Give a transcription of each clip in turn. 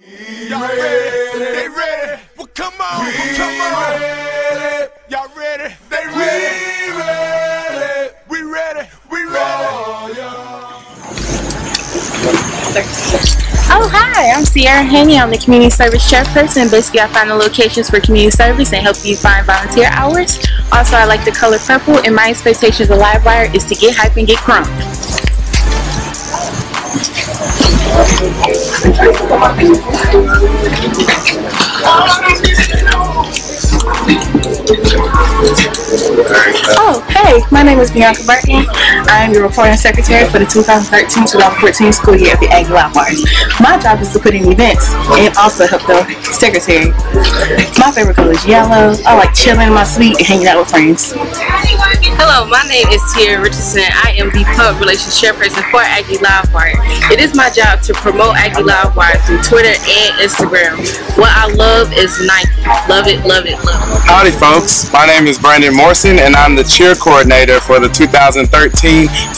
Y'all ready? They ready? Well, come on, well, come on. Ready. Y'all ready? They ready? We ready? We ready? Oh, hi, I'm Sierra Haney. I'm the community service chairperson. Basically, I find the locations for community service and help you find volunteer hours. Also, I like the color purple, and my expectations of Livewire is to get hype and get crunk. Oh, hey, my name is Bianca Burton. I am the reporting secretary for the 2013-2014 school year at the Aggie Livewires. My job is to put in events and also help the secretary. My favorite color is yellow. I like chilling in my suite and hanging out with friends. Hello, my name is Tia Richardson. I am the Public Relations Chairperson for Aggie Livewire. It is my job to promote Aggie Livewire through Twitter and Instagram. What I love is Nike. Love it, love it, love it. Howdy, folks. My name is Brandon Morrison, and I'm the cheer coordinator for the 2013-14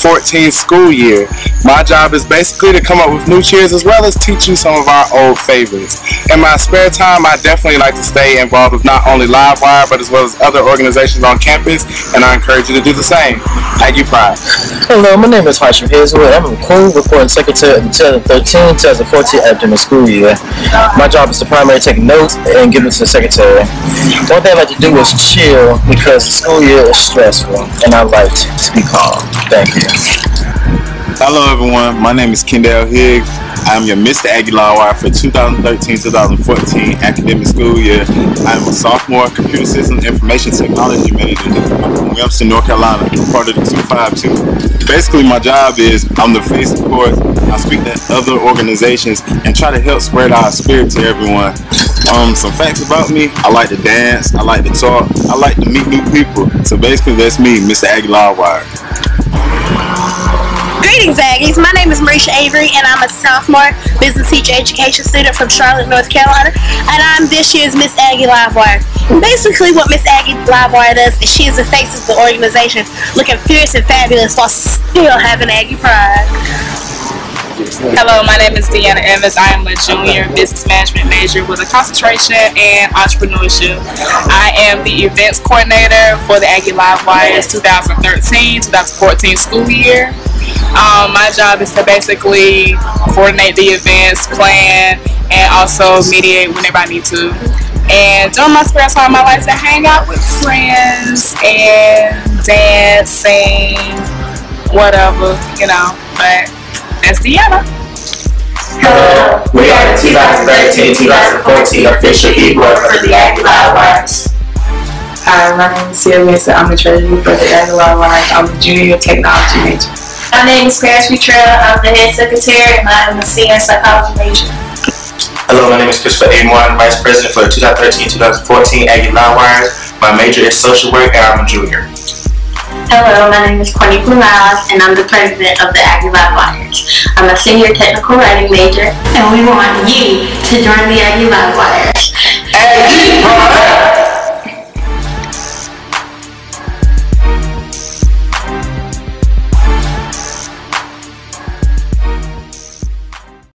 school year. My job is basically to come up with new cheers as well as teach you some of our old favorites. In my spare time, I definitely like to stay involved with not only Livewire, but as well as other organizations on campus, and I encourage you to do the same. Aggie Pride. Hello, my name is Hashim Hazelwood. I'm a co-reporting secretary of the 2013-2014 academic school year. My job is to primarily take notes and give it to the secretary. One thing I like to do is chill because the school year is stressful, and I like to be calm. Thank you. Hello, everyone. My name is Kendall Higgs. I'm your Mr. Livewire for 2013-2014 academic school year. I'm a sophomore computer systems information technology manager from Webster, North Carolina, part of the 252. Basically, my job is I'm the face of course. I speak to other organizations and try to help spread our spirit to everyone. Um, some facts about me: I like to dance, I like to talk, I like to meet new people. So basically, that's me, Mr. Aggie Livewire. Greetings, Aggies. My name is Marisha Avery, and I'm a sophomore business teacher education student from Charlotte, North Carolina, and I'm this year's Miss Aggie Livewire. And basically, what Miss Aggie Livewire does is she is the face of the organization, looking fierce and fabulous while still having Aggie pride. Hello, my name is Deanna Evans. I am a junior business management major with a concentration in entrepreneurship. I am the events coordinator for the Aggie Live Wires 2013-2014 school year. Um, my job is to basically coordinate the events, plan, and also mediate whenever I need to. And during my spare time, I like to hang out with friends and dance, sing, whatever, you know. But that's Deanna. Hello, we are the 2013-2014 official e-board for the Aggie Live Wires. Hi, my name is Sylvia. I'm the treasurer for the Aggie Live Wires. I'm a junior technology major. My name is Paris Futrell. I'm the head secretary and I'm a senior psychology major. Hello, my name is Christopher A. Martin, Vice President for the 2013-2014 Aggie Live Wires. My major is social work and I'm a junior. Hello, my name is Courtney Miles, and I'm the president of the Aggie Live Wires. I'm a senior technical writing major, and we want you to join the Aggie Live Wires.